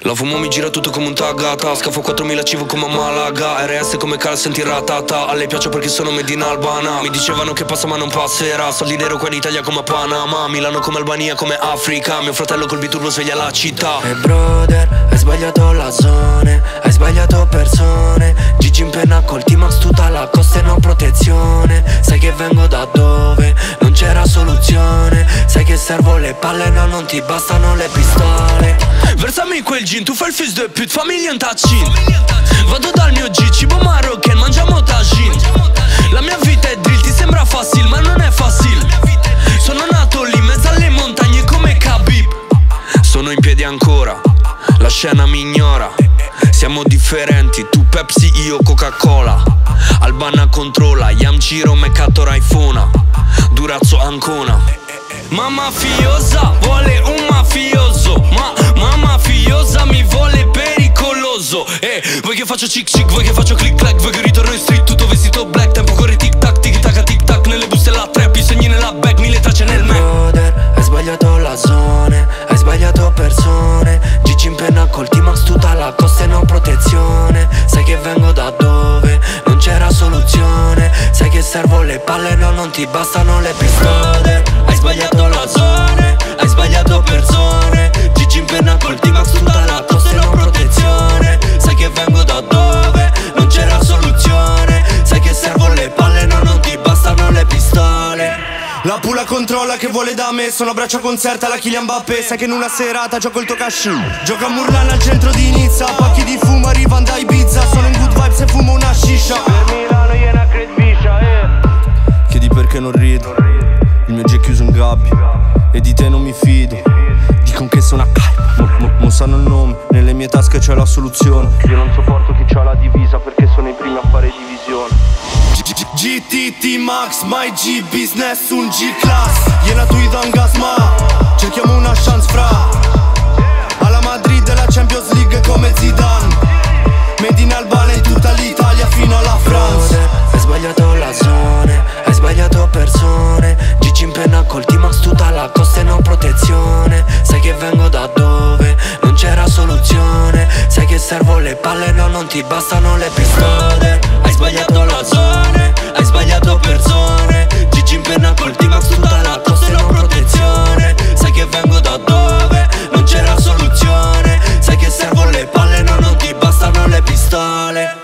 La fumo mi gira tutto come un tagata Scafo 4000 civo come a Malaga. RS come cal senti ratata. A lei piace perché sono made in Albana. Mi dicevano che passa ma non passerà. Soldi nero qua in Italia come a Panama. Milano come Albania come Africa. Mio fratello col biturbo sveglia la città. E brother, hai sbagliato la zone. Hai sbagliato persone. Gigi in penna col T-Max tutta la costa e no protezione. Sai che vengo da dove? Non c'era soluzione. Sai che servo le palle no non ti bastano le pistole Versami quel gin, tu fai il fils de pute, famiglia un taccin Vado dal mio G, cibo maroccan, mangiamo tagine. La mia vita è drill, ti sembra facile, ma non è facile. Sono nato lì, mezzo alle montagne come Khabib. Sono in piedi ancora, la scena mi ignora. Siamo differenti, tu Pepsi, io Coca-Cola. Albana controlla, Yam Ciro, Meccato Raifona Durazzo Ancona. Ma mafiosa vuole un mafioso faccio chic chic, vuoi che faccio click clack Vuoi che ritorno in street? Tutto vestito black Tempo corre tic tac, tic tac, tic tac. Nelle buste la trap, i segni nella bag Mille tracce nel me. Hai sbagliato la zone Hai sbagliato persone. Gigi in penna col T-Max tutta la costa e non protezione. Sai che vengo da dove? Non c'era soluzione. Sai che servo le palle, no non ti bastano le pistole la pula controlla che vuole da me Sono a braccia concerta la Kylian Mbappé Sai che in una serata gioco il tuo cash Gioca a Murlana al centro di Nizza Pacchi di fumo arrivan da Ibiza Sono in good vibes e fumo una shisha. Per Milano iena credviscia eh. Chiedi perché non rido Il mio G è chiuso in gabbia E di te non mi fido. Dicono che sono a mo, mo sanno il nome Nelle mie tasche c'è la soluzione. Io non sopporto chi c'ha la divisa Perché sono i primi a fare GTT Max, my G business, un G-Class Iena tu i gas ma cerchiamo una chance fra. Alla Madrid la Champions League come Zidane. Made in Albania in tutta l'Italia fino alla France Hai sbagliato la zone, hai sbagliato persone. Gigi in penna col T-Max tutta la costa e non protezione. Sai che vengo da dove? Non c'era soluzione. Sai che servo le palle, no non ti bastano le pistole. Hai sbagliato la zone, totale